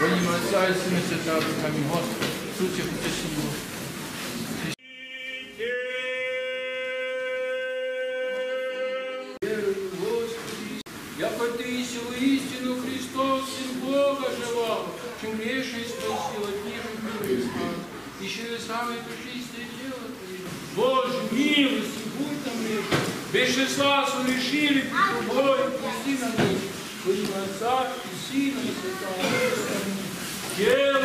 Во имя Отца и Сына Святого Духа, Господи, Иисусе Христе, Славу решили, Божий, пусти на них, во имя Отца и Сына и Святого. Yeah.